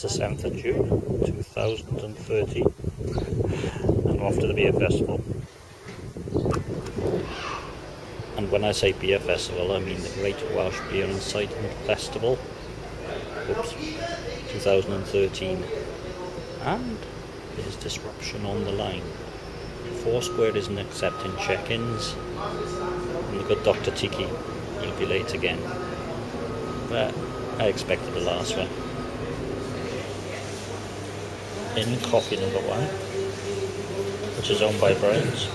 It's the 7th of June 2013 and off to the beer festival. And when I say beer festival, I mean the Great Welsh Beer and Cider Festival. Oops, 2013. And there's disruption on the line. Foursquare isn't accepting check-ins. And the good Dr. Tiki, he'll be late again. But I expected the last one. In coffee number one, which is owned by Brains,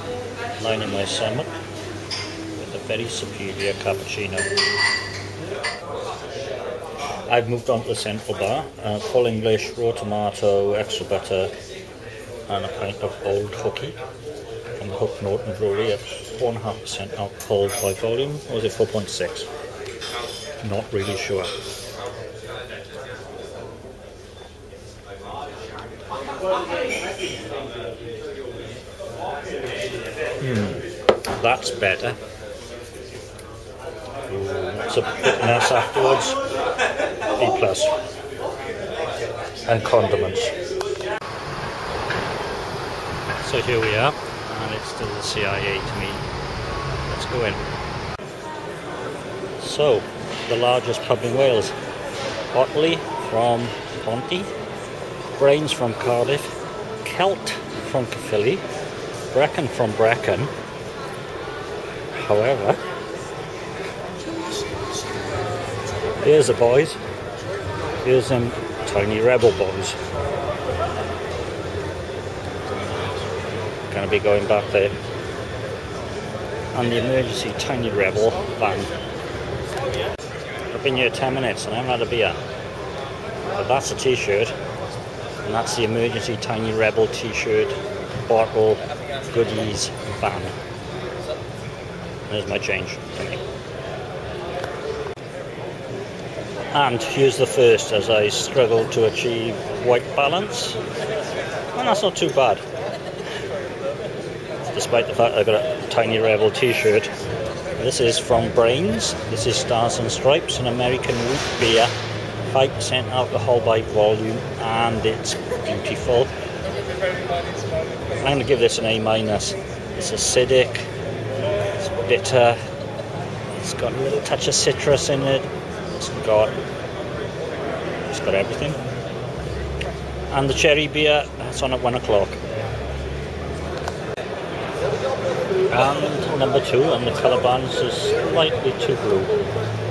lining my stomach with a very superior cappuccino. I've moved on to the central bar, uh, full English, raw tomato, extra butter, and a pint of old hooky from the Hook Norton Brewery at 4.5% alcohol by volume, or was it 4.6? Not really sure. Hmm, that's better. It's a bitterness afterwards. B plus. And condiments. So here we are, and it's still the CIA to me. Let's go in. So, the largest pub in Wales. Otley from Ponty, Brains from Cardiff, Celt from Caerphilly, Brecon from Brecon. However, here's the boys. Here's them tiny rebel boys. Gonna be going back there. And the emergency tiny rebel van. I've been here 10 minutes and I haven't had a beer. But that's a t-shirt. And that's the emergency tiny rebel t-shirt bottle goodies van. There's my change. And here's the first as I struggle to achieve white balance. And that's not too bad. Despite the fact I've got a tiny rebel t-shirt. This is from Brains. This is Stars and Stripes, an American wheat beer. 5% alcohol by volume and it's beautiful. I'm going to give this an A minus. It's acidic, it's bitter, it's got a little touch of citrus in it, it's got it's got everything. And the cherry beer, that's on at one o'clock. And number two, and the colour bands is slightly too blue.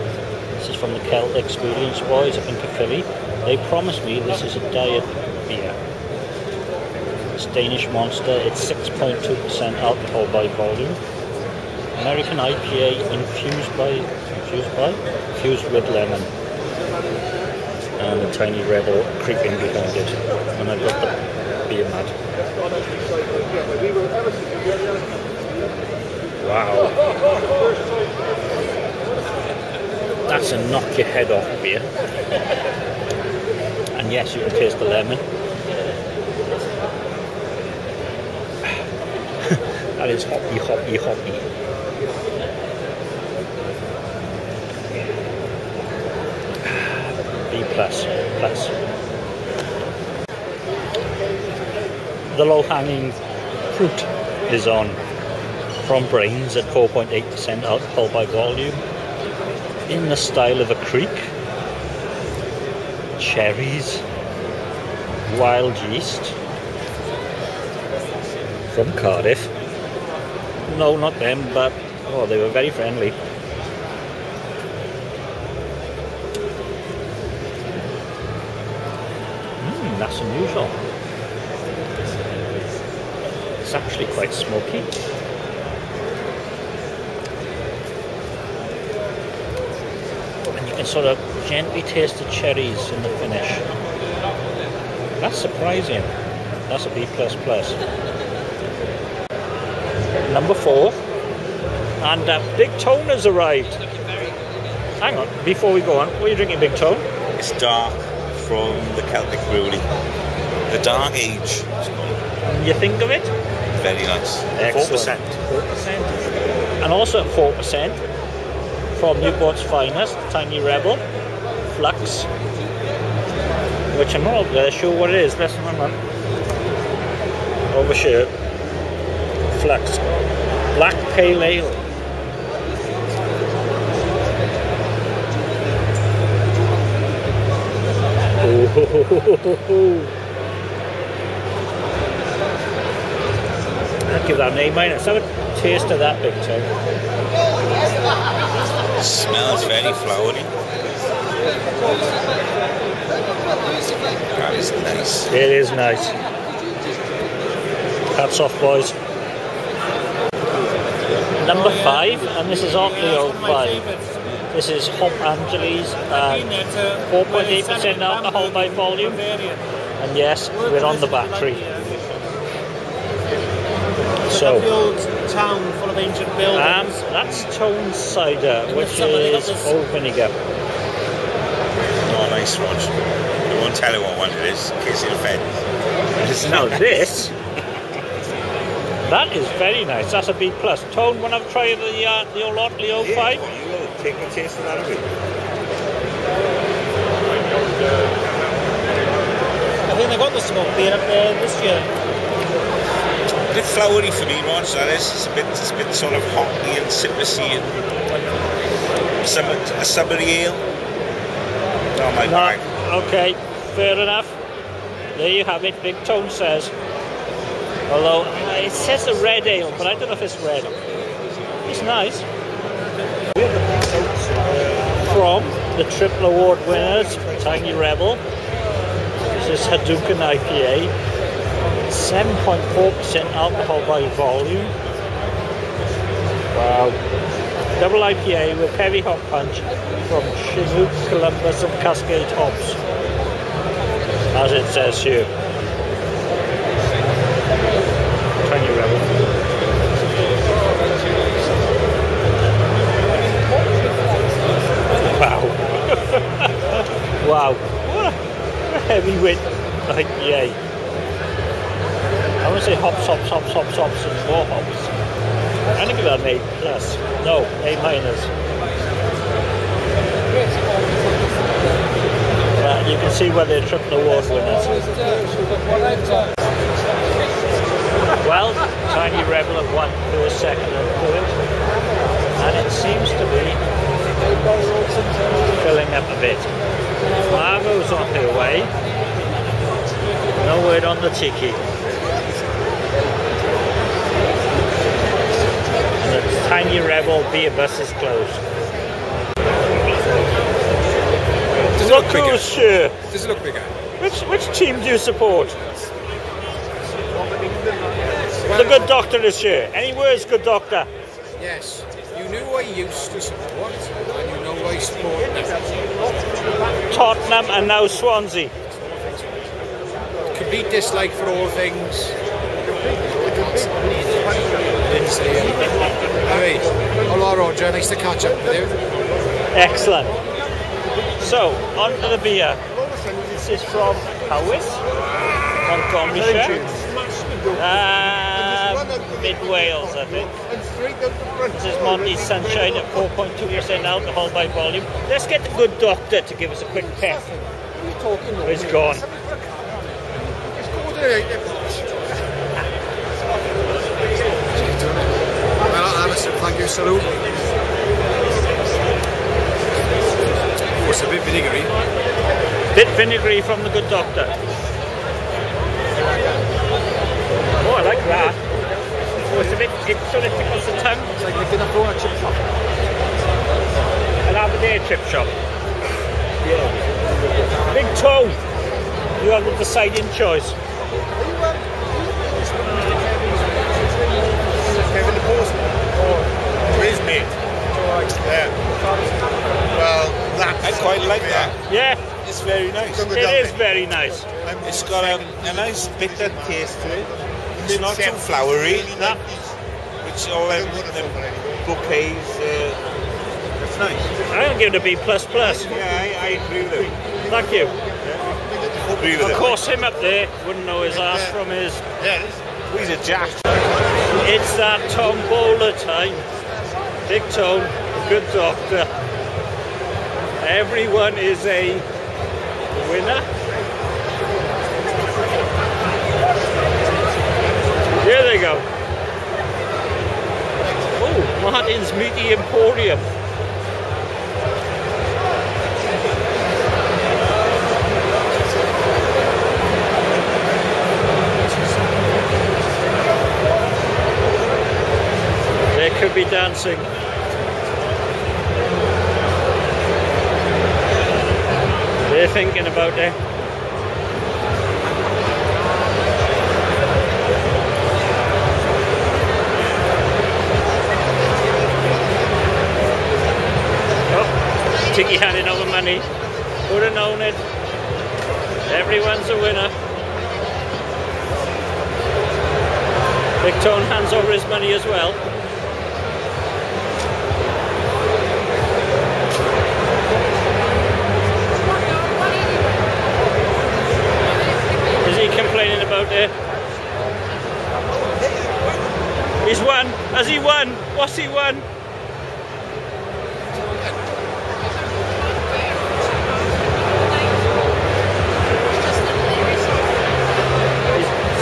This is from the Celt Experience Boys up in Caerphilly. They promised me this is a diet beer. It's Danish Monster, it's 6.2% alcohol by volume. American IPA infused by, infused by? Infused with lemon. And a tiny rebel creeping behind it. And I've got the beer mat. That's a knock your head off beer. And yes, you can taste the lemon. that is hoppy, hoppy, hoppy. B plus, plus. The low-hanging fruit is on from Brains at 4.8% alcohol by volume in the style of a kriek. Cherries, wild yeast from Cardiff. No, not them, but oh, they were very friendly. Mmm, that's unusual. It's actually quite smoky. Can sort of gently taste the cherries in the finish. That's surprising. That's a B++. Number four. And uh, Big Tone has arrived. Hang on, before we go on, what are you drinking, Big Tone? It's dark from the Celtic Brewery. The Dark Age. You think of it? Very nice. Excellent. 4%. 4%. And also at 4%, from Newport's finest, Tiny Rebel, Flux, which I'm not really uh, sure what it is. Let's remember. Over here, Flux, Black Pale Ale. I'd give that an A minus. Have a taste of that Big Tone. Smells very flowery. That is nice. It is nice. Hats off, boys. Number five, and this is Otley 05. This is Hop Angeles, and 4.8% alcohol by volume. And yes, we're on the battery. So, the old town full of ancient buildings. um, that's Tone Cider, which some of the is others. old vinegar. Oh, nice one. I won't tell you what one it is in case it offends. Now this, that is very nice. That's a B plus. Tone, when I've tried the uh, the old Otley 05, Yeah, well, you will take a taste of that a bit. I think they got the smoke beer up there this year. A bit flowery for me, Rog, that is. It's a bit, it's a bit sort of hoppy and citrusy and summer, a summery ale. Not my No, bag. okay, fair enough. There you have it. Big Tone says. Although uh, it says a red ale, but I don't know if it's red. It's nice. From the triple award winners, Tiny Rebel. This is Hadouken IPA. 7.4% alcohol by volume. Wow. Double IPA with heavy hop punch from Chinook, Columbus and Cascade hops. As it says here. Tiny Rebel. Wow. wow. What a, heavyweight IPA. I say hops, hops, hops, hops, hops, and more hops. Gonna give that an A plus. No, A minus. Uh, you can see where they're triple award winners. Well, Tiny Rebel have won first, second, and third, and it seems to be filling up a bit. Margot's on her way. No word on the tiki. The Tiny Rebel beer bus is closed. Does it Look bigger? Does it look bigger? Which which team do you support? The good doctor is here. Any words, good doctor? Yes. You knew I used to support, and you know I support now. Tottenham and now Swansea. Complete dislike for all things. Didn't say it. Anyway, hello Roger, nice to catch up with you. Excellent. So, on to the beer. This is from Powys, Montgomeryshire. Uh, Mid Wales, I think. This is Monty Sunshine at 4.2% alcohol by volume. Let's get the good doctor to give us a quick test. It's gone. Well, Alison, thank you, salute. Oh, it's a bit vinegary. Bit vinegary from the good doctor. Oh, I like that. Oh, it's a bit, it sort of tickles the tongue. It's like licking a at chip shop. An Aberdeen chip shop. Yeah. Big Tone. You have the deciding choice. Or his mate. Yeah. Well, that I quite like that. Yeah, It's very nice. It is very nice. It's got a, a nice bitter taste to it. It's not too flowery, No, which all them, them bouquets. Uh, it's nice. I'm going to give it a B plus plus. Yeah, I, I agree with him. Thank you. Agree with Of him. course, him up there wouldn't know his ass from his. Yeah. He's a jack. It's that Tom tombola time. Dick Tone, good doctor. Everyone is a winner. Here they go. Oh, Martin's Meaty Emporium. could be dancing. They're thinking about it. Oh, Tiki handing over money. Would have known it. Everyone's a winner. Tone hands over his money as well. Complaining about it? He's won. Has he won? What's he won?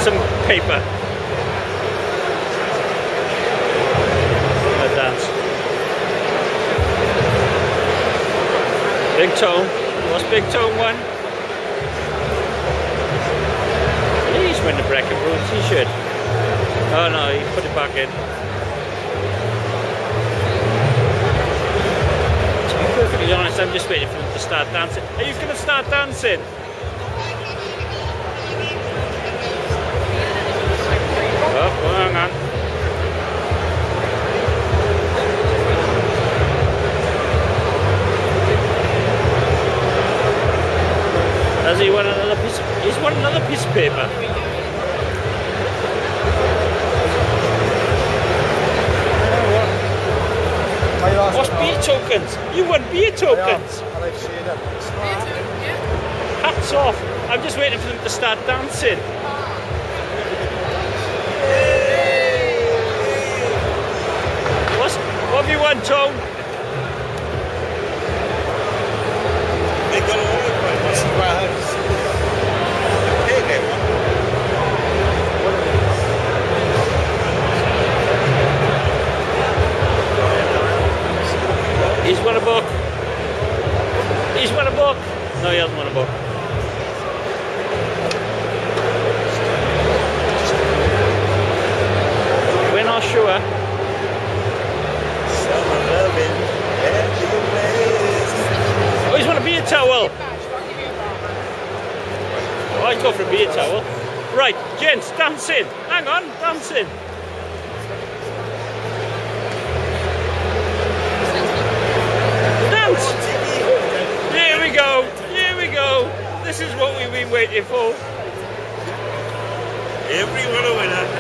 Some paper. A dance. Big Tone. What's Big Tone won? He's win the bracket rules, he should. Oh no, he put it back in. To be perfectly honest, I'm just waiting for him to start dancing. Are you going to start dancing? Oh, hang on. Has he won another piece? Of, he's won another piece of paper. Tokens? You won beer tokens. Hats off. I'm just waiting for them to start dancing. What's, what have you won, Tone? They got all the towel. Oh, I'd go for a beer towel. Right, gents, dancing. Hang on, dancing. Dance. Here we go. Here we go. This is what we've been waiting for. Everyone a winner.